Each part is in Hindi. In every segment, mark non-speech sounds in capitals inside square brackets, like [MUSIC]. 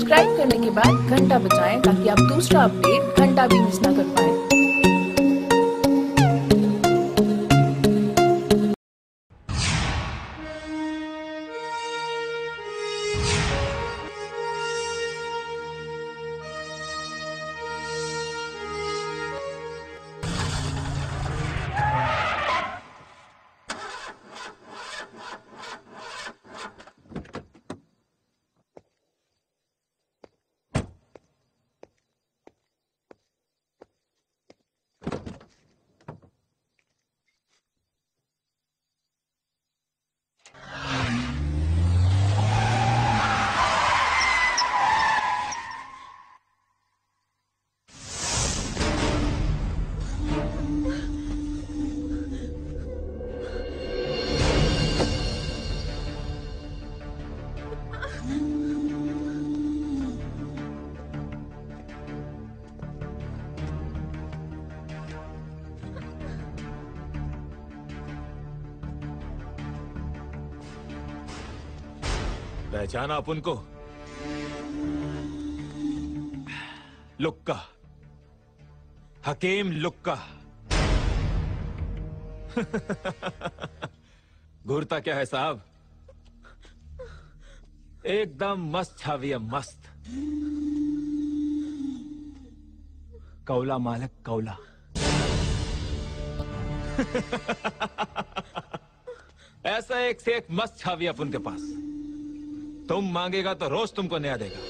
सब्सक्राइब करने के बाद घंटा बजाएँ ताकि आप दूसरा अपडेट घंटा भी मिस ना कर पाए। पहचाना आप उनको। लुक्का। हकीम लुक्का। घूरता क्या है साहब? एकदम मस्त छावी है, मस्त। कौला मालक, कौला। [LAUGHS] ऐसा एक से एक मस्त छावी अपन के पास। तुम मांगेगा तो रोज तुमको नया देगा।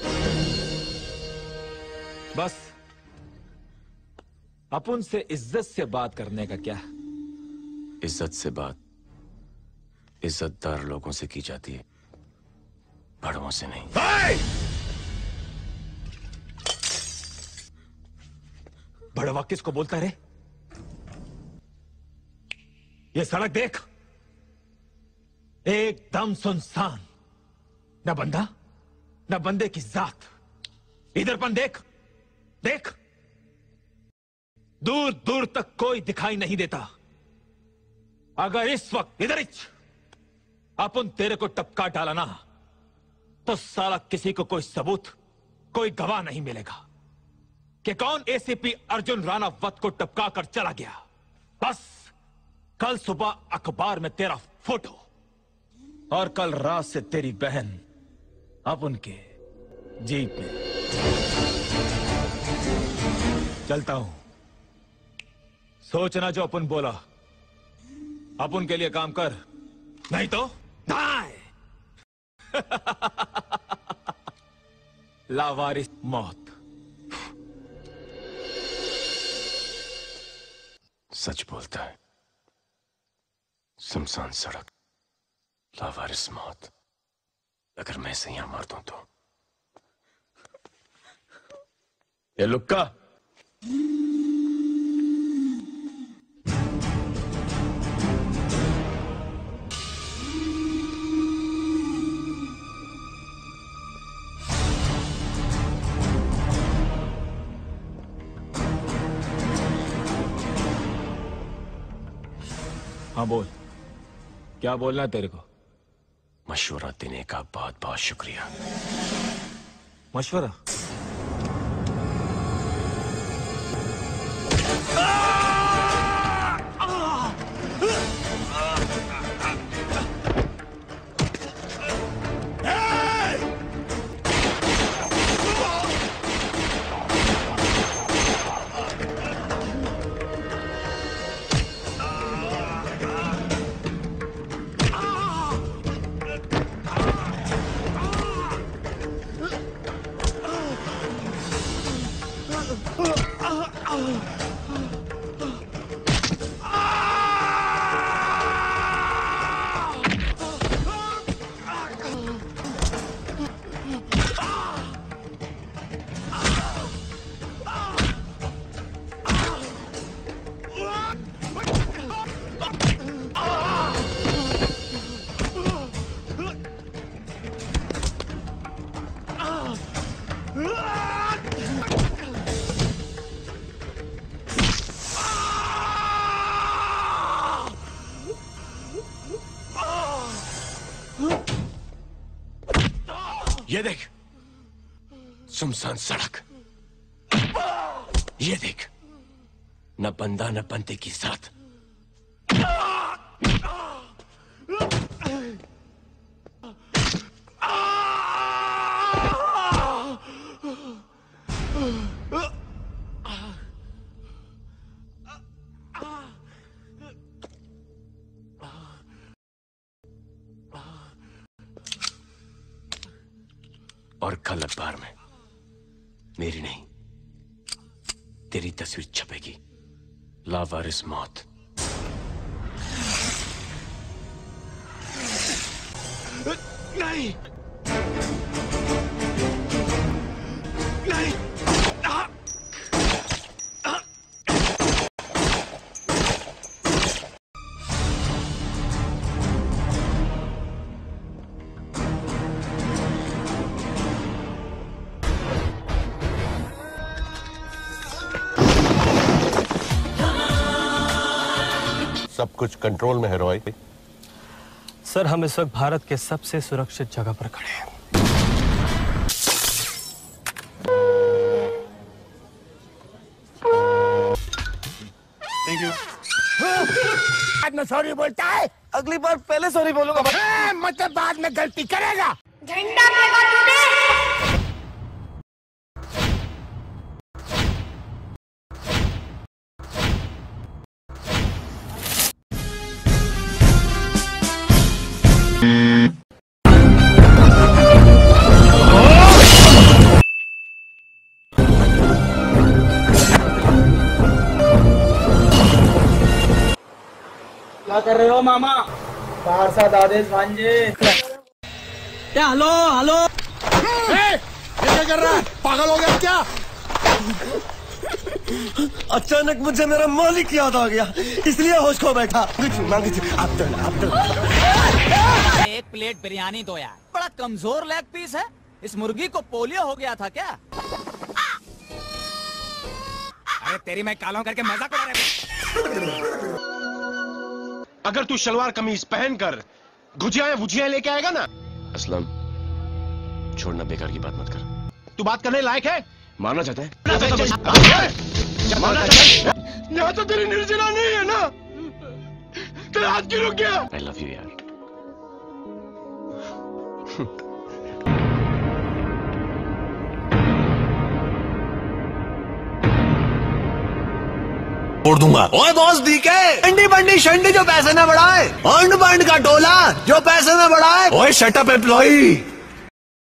बस अपन से इज़्ज़त से बात करने का क्या? इज़्ज़त से बात इज्जतदार लोगों से की जाती है बड़ों से नहीं। बड़वा किसको बोलता रे? ये सड़क देख। एकदम सुनसान। न बंदा, न बंदे की जात। इधर पन देख देख। दूर दूर तक कोई दिखाई नहीं देता। अगर इस वक्त इधर अपन तेरे को टपका डाला ना तो साला किसी को कोई सबूत, कोई गवाह नहीं मिलेगा। कि कौन एसीपी अर्जुन राणा वत को टपका कर चला गया। बस, कल सुबह अखबार में तेरा फ़ोटो, और कल रात से तेरी बहन अब उनके जीप में। चलता हूँ। सोचना जो अपन बोला। अपन उनके लिए काम कर। नहीं तो [LAUGHS] लावारिस मौत। सच बोलता है। शमशान सड़क। लावारिस मौत। अगर मैं इसे यहाँ मार दूँ तो। ये लुक्का। हाँ बोल। क्या बोलना है तेरे को? मशवरा देने का बहुत बहुत शुक्रिया। मशवरा? ये देख। सुमसान सड़क। ये देख। न बंदा न बंदे की साथ और कल अखबार में। मेरी नहीं। तेरी तस्वीर छपेगी। लावारिस मौत। नहीं नहीं। सब कुछ कंट्रोल में है रॉय सर हम इस वक्त भारत के सबसे सुरक्षित जगह पर खड़े हैं। बाद में सॉरी बोलता है। अगली बार पहले सॉरी बोलूँगा। मतलब बाद में गलती करेगा। झंडा कर रहे हो मामा? पार्षद आदेश भांजे। क्या हेलो हेलो क्या कर रहा है? पागल हो गया क्या? अचानक मुझे मेरा मालिक याद आ गया इसलिए होश खो बैठा। मांग आप तो आप तो एक प्लेट बिरयानी दो यार। बड़ा कमज़ोर लेग पीस है। इस मुर्गी को पोलियो हो गया था क्या? अरे तेरी मैं कालों करके मज़ाक उड़ा रहे अगर तू शलवार कमीज पहनकर गुजिया भुजिया लेके आएगा ना। असलम छोड़ना बेकार की बात मत कर। तू बात करने लायक है? मारना चाहते हैं? यहाँ तो तेरी निर्जना नहीं है ना। तेरा हाथ क्यों रुक गया? आई लव यू यार। [LAUGHS] तोड़ दूँगा। ओए बॉस डीके अंडी बंडी शंडी जो पैसे में बढ़ाए अंड बंड का टोला जो पैसे में बढ़ाए। ओए शटअप एम्प्लॉई